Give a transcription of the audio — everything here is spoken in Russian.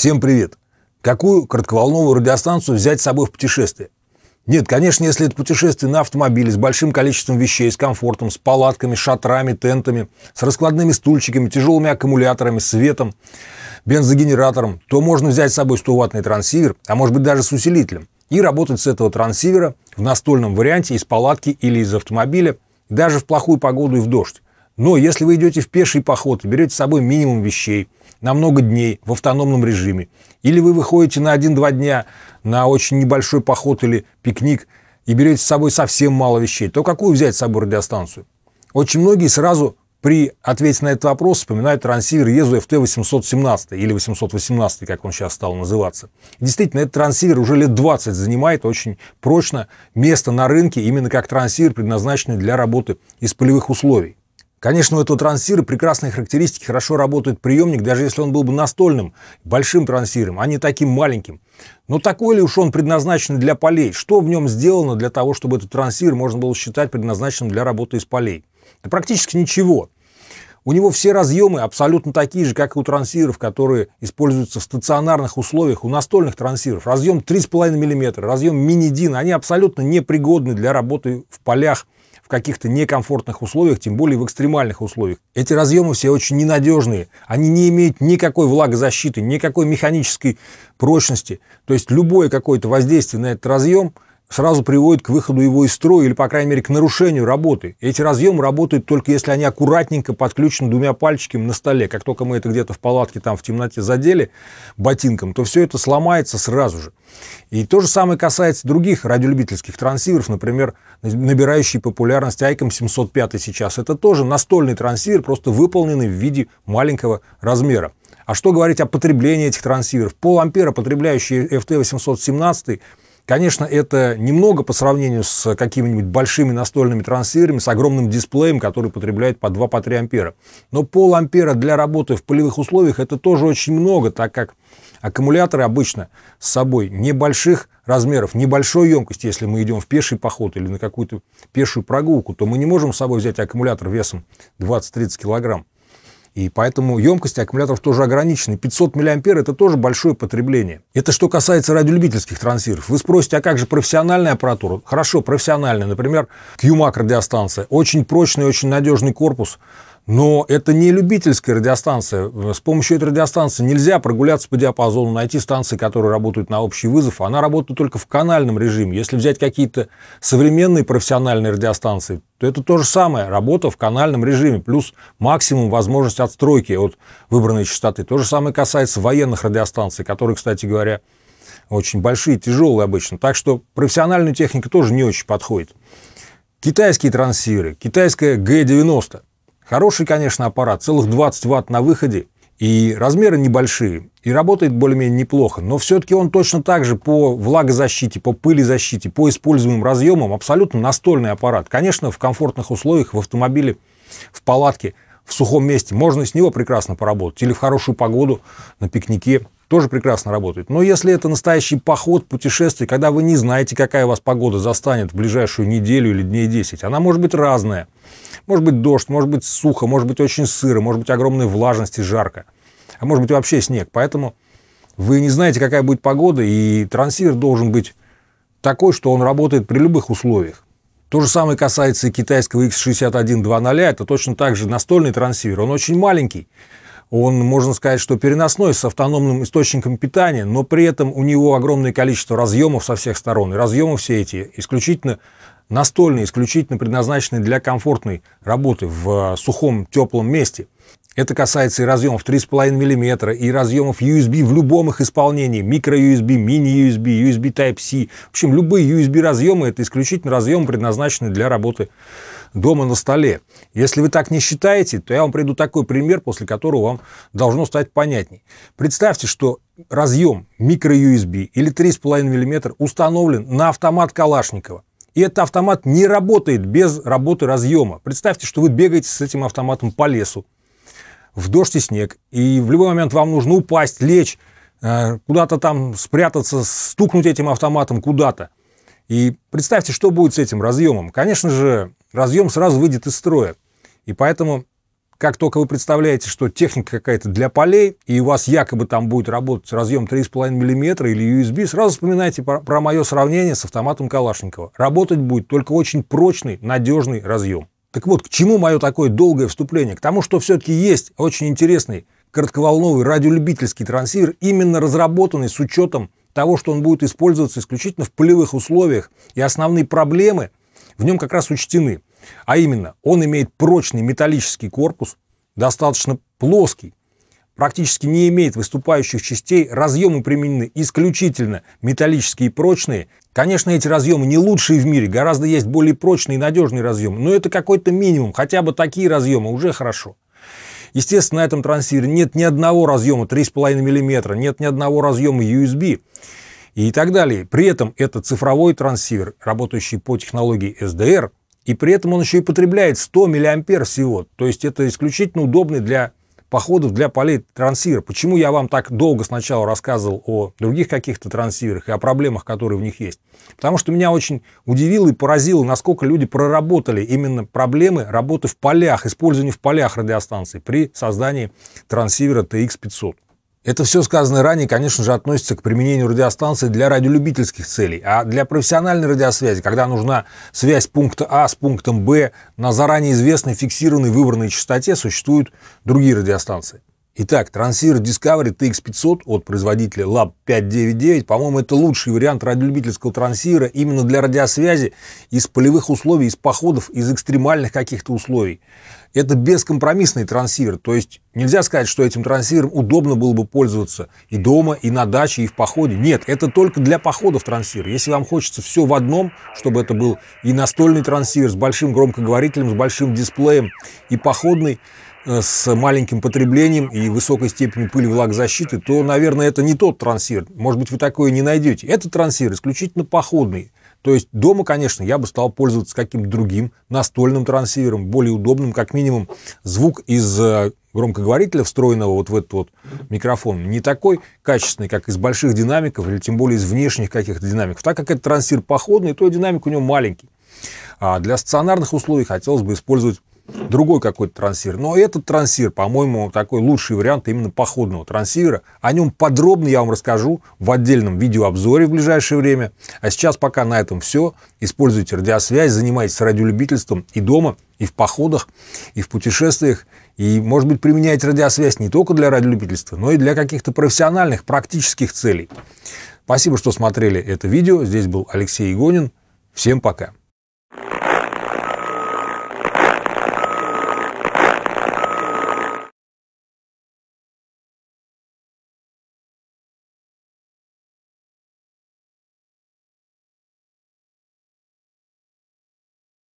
Всем привет! Какую кратковолновую радиостанцию взять с собой в путешествие? Нет, конечно, если это путешествие на автомобиле с большим количеством вещей, с комфортом, с палатками, шатрами, тентами, с раскладными стульчиками, тяжелыми аккумуляторами, светом, бензогенератором, то можно взять с собой 100-ваттный трансивер, а может быть даже с усилителем, и работать с этого трансивера в настольном варианте из палатки или из автомобиля, даже в плохую погоду и в дождь. Но если вы идете в пеший поход и берете с собой минимум вещей – на много дней в автономном режиме. Или вы выходите на 1-2 дня на очень небольшой поход или пикник и берете с собой совсем мало вещей, то какую взять с собой радиостанцию? Очень многие сразу при ответе на этот вопрос вспоминают трансивер Езу FT817 или 818, как он сейчас стал называться. Действительно, этот трансивер уже лет 20 занимает очень прочно место на рынке, именно как трансивер, предназначенный для работы из полевых условий. Конечно, у этого трансира прекрасные характеристики, хорошо работает приемник, даже если он был бы настольным, большим трансиром, а не таким маленьким. Но такой ли уж он предназначен для полей? Что в нем сделано для того, чтобы этот трансир можно было считать предназначенным для работы из полей? Да практически ничего. У него все разъемы абсолютно такие же, как и у трансиров, которые используются в стационарных условиях, у настольных трансиров. Разъем 3,5 мм, разъем мини-дин, они абсолютно непригодны для работы в полях каких-то некомфортных условиях, тем более в экстремальных условиях. Эти разъемы все очень ненадежные. Они не имеют никакой влагозащиты, никакой механической прочности. То есть любое какое-то воздействие на этот разъем – сразу приводит к выходу его из строя или, по крайней мере, к нарушению работы. Эти разъемы работают только если они аккуратненько подключены двумя пальчиками на столе. Как только мы это где-то в палатке там в темноте задели ботинком, то все это сломается сразу же. И то же самое касается других радиолюбительских трансиверов, например, набирающий популярность ICOM 705 сейчас. Это тоже настольный трансивер, просто выполненный в виде маленького размера. А что говорить о потреблении этих трансиверов? Пол ампера, потребляющий FT817, Конечно, это немного по сравнению с какими-нибудь большими настольными трансиверами с огромным дисплеем, который потребляет по 2-3 по ампера. Но пол ампера для работы в полевых условиях это тоже очень много, так как аккумуляторы обычно с собой небольших размеров, небольшой емкости, если мы идем в пеший поход или на какую-то пешую прогулку, то мы не можем с собой взять аккумулятор весом 20-30 килограмм. И поэтому емкость аккумуляторов тоже ограничена. 500 мА это тоже большое потребление. Это что касается радиолюбительских трансиров. Вы спросите, а как же профессиональная аппаратура? Хорошо, профессиональная. Например, QMAC радиостанция. Очень прочный, очень надежный корпус. Но это не любительская радиостанция. С помощью этой радиостанции нельзя прогуляться по диапазону, найти станции, которые работают на общий вызов. Она работает только в канальном режиме. Если взять какие-то современные профессиональные радиостанции, то это то же самое. Работа в канальном режиме. Плюс максимум возможность отстройки от выбранной частоты. То же самое касается военных радиостанций, которые, кстати говоря, очень большие, тяжелые обычно. Так что профессиональная техника тоже не очень подходит. Китайские трансиверы, китайская G90. Хороший, конечно, аппарат, целых 20 ватт на выходе, и размеры небольшие, и работает более-менее неплохо, но все-таки он точно так же по влагозащите, по пылезащите, по используемым разъемам абсолютно настольный аппарат. Конечно, в комфортных условиях, в автомобиле, в палатке, в сухом месте можно с него прекрасно поработать, или в хорошую погоду на пикнике тоже прекрасно работает. Но если это настоящий поход, путешествие, когда вы не знаете, какая у вас погода застанет в ближайшую неделю или дней 10, она может быть разная. Может быть дождь, может быть сухо, может быть очень сыро, может быть огромная влажность и жарко. А может быть вообще снег. Поэтому вы не знаете, какая будет погода, и трансивер должен быть такой, что он работает при любых условиях. То же самое касается и китайского X6120, это точно так же настольный трансивер. Он очень маленький, он, можно сказать, что переносной с автономным источником питания, но при этом у него огромное количество разъемов со всех сторон. И разъемы все эти исключительно настольные, исключительно предназначены для комфортной работы в сухом, теплом месте. Это касается и разъемов 3,5 мм, и разъемов USB в любом их исполнении. Микро-USB, мини-USB, USB Type-C. В общем, любые USB-разъемы – это исключительно разъемы, предназначенные для работы дома на столе. Если вы так не считаете, то я вам приду такой пример, после которого вам должно стать понятней. Представьте, что разъем микро-USB или 3,5 мм установлен на автомат Калашникова. И этот автомат не работает без работы разъема. Представьте, что вы бегаете с этим автоматом по лесу в дождь и снег, и в любой момент вам нужно упасть, лечь, э, куда-то там спрятаться, стукнуть этим автоматом куда-то. И представьте, что будет с этим разъемом. Конечно же, разъем сразу выйдет из строя. И поэтому как только вы представляете, что техника какая-то для полей, и у вас якобы там будет работать разъем 3,5 мм или USB, сразу вспоминайте про, про мое сравнение с автоматом Калашникова. Работать будет только очень прочный, надежный разъем. Так вот, к чему мое такое долгое вступление? К тому, что все-таки есть очень интересный коротковолновый радиолюбительский трансивер, именно разработанный с учетом того, что он будет использоваться исключительно в полевых условиях, и основные проблемы в нем как раз учтены. А именно, он имеет прочный металлический корпус, достаточно плоский, практически не имеет выступающих частей, разъемы применены исключительно металлические и прочные. Конечно, эти разъемы не лучшие в мире, гораздо есть более прочные и надежные разъемы, но это какой-то минимум, хотя бы такие разъемы уже хорошо. Естественно, на этом трансивере нет ни одного разъема 3,5 мм, нет ни одного разъема USB и так далее. При этом это цифровой трансивер, работающий по технологии SDR, и при этом он еще и потребляет 100 мА всего. То есть это исключительно удобный для походов для полей трансивер. Почему я вам так долго сначала рассказывал о других каких-то трансиверах и о проблемах, которые в них есть? Потому что меня очень удивило и поразило, насколько люди проработали именно проблемы работы в полях, использования в полях радиостанций при создании трансивера TX500. Это все сказанное ранее, конечно же, относится к применению радиостанции для радиолюбительских целей. А для профессиональной радиосвязи, когда нужна связь пункта А с пунктом Б на заранее известной фиксированной выбранной частоте, существуют другие радиостанции. Итак, трансивер Discovery TX500 от производителя Lab 599, по-моему, это лучший вариант радиолюбительского трансивера именно для радиосвязи из полевых условий, из походов, из экстремальных каких-то условий. Это бескомпромиссный трансивер, то есть нельзя сказать, что этим трансивером удобно было бы пользоваться и дома, и на даче, и в походе. Нет, это только для походов трансивер. Если вам хочется все в одном, чтобы это был и настольный трансивер с большим громкоговорителем, с большим дисплеем, и походный, с маленьким потреблением и высокой степенью пыли влагозащиты, то, наверное, это не тот трансир. Может быть, вы такое не найдете. Этот трансир исключительно походный. То есть дома, конечно, я бы стал пользоваться каким-то другим настольным трансивером, более удобным, как минимум звук из э, громкоговорителя, встроенного вот в этот вот микрофон, не такой качественный, как из больших динамиков или тем более из внешних каких-то динамиков. Так как этот трансир походный, то динамик у него маленький. А для стационарных условий хотелось бы использовать другой какой-то трансивер. Но этот трансивер, по-моему, такой лучший вариант именно походного трансивера. О нем подробно я вам расскажу в отдельном видеообзоре в ближайшее время. А сейчас пока на этом все. Используйте радиосвязь, занимайтесь радиолюбительством и дома, и в походах, и в путешествиях. И, может быть, применяйте радиосвязь не только для радиолюбительства, но и для каких-то профессиональных, практических целей. Спасибо, что смотрели это видео. Здесь был Алексей Игонин. Всем пока.